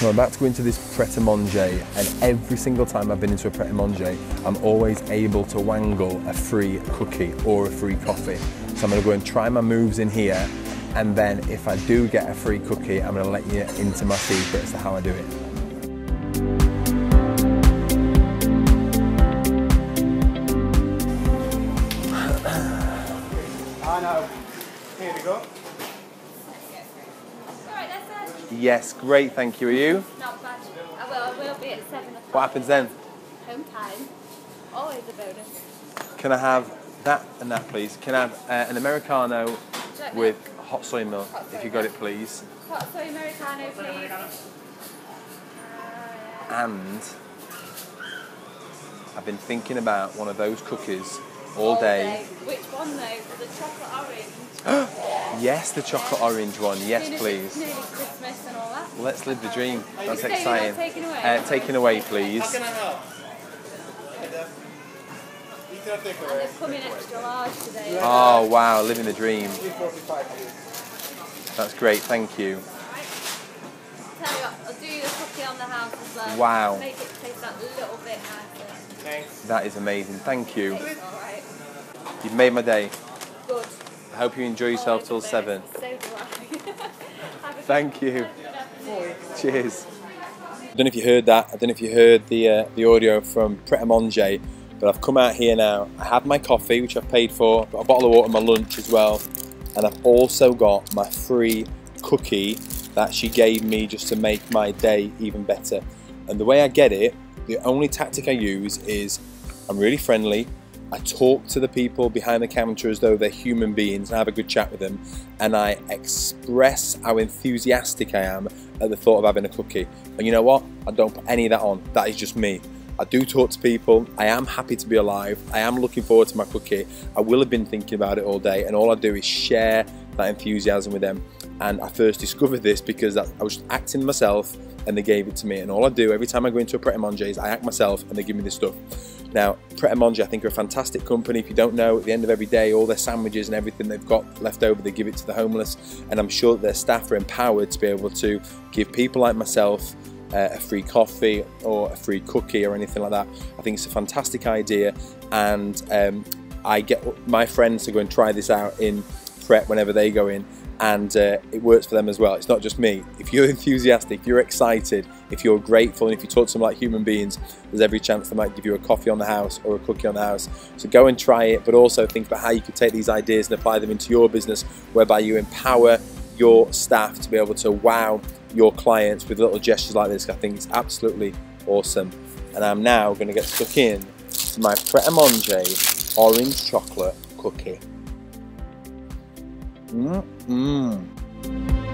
So I'm about to go into this Pret a Manger and every single time I've been into a Pret a Manger, I'm always able to wangle a free cookie or a free coffee. So I'm gonna go and try my moves in here and then if I do get a free cookie, I'm gonna let you into my secret as to how I do it. I know. Here to go. Alright, that's it. Yes, great, thank you. Are you? Not bad. I will, I will be at 7 o'clock. What happens then? Home time. Always a bonus. Can I have that and that, please? Can I have uh, an Americano with hot soy milk, Hot soy if you got milk. it, please? Hot soy Americano, please. And I've been thinking about one of those cookies all, day. Which one though? The chocolate orange. Yes, the chocolate orange one. Yes, Soon please. It's nearly Christmas and all that. Let's live the dream. That's So you're not exciting. taking away? Uh, taken away, please. How can I help? You can take And they've come extra large today. Oh wow, living the dream. That's great. Thank you. Right. Tell you what, I'll do the cookie on the house as well. Wow. Make it taste that little bit nicer. Thanks. That is amazing. Thank you. It's alright. You've made my day. Good. I hope you enjoy yourself till seven. So do I. Thank you. Cheers. I don't know if you heard that. I don't know if you heard the uh, the audio from Pret a Manger, but I've come out here now. I have my coffee, which I've paid for. Got a bottle of water, my lunch as well, and I've also got my free cookie that she gave me just to make my day even better. And the way I get it, the only tactic I use is I'm really friendly. I talk to the people behind the counter as though they're human beings and have a good chat with them. And I express how enthusiastic I am at the thought of having a cookie. And you know what? I don't put any of that on. That is just me. I do talk to people. I am happy to be alive. I am looking forward to my cookie. I will have been thinking about it all day. And all I do is share that enthusiasm with them. And I first discovered this because I I was acting myself and they gave it to me. And all I do every time I go into a Pret a Manger is I act myself and they give me this stuff. Now, Pret a Manger, I think, are a fantastic company. If you don't know, at the end of every day, all their sandwiches and everything they've got left over, they give it to the homeless. And I'm sure that their staff are empowered to be able to give people like myself uh, a free coffee or a free cookie or anything like that. I think it's a fantastic idea. And um, I get my friends to go and try this out in Pret whenever they go in and uh, it works for them as well. It's not just me. If you're enthusiastic, if you're excited, if you're grateful, and if you talk to them like human beings, there's every chance they might give you a coffee on the house or a cookie on the house. So go and try it, but also think about how you could take these ideas and apply them into your business, whereby you empower your staff to be able to wow your clients with little gestures like this. I think it's absolutely awesome. And I'm now going to get stuck in to my Pret a Manger orange chocolate cookie. 嗯嗯。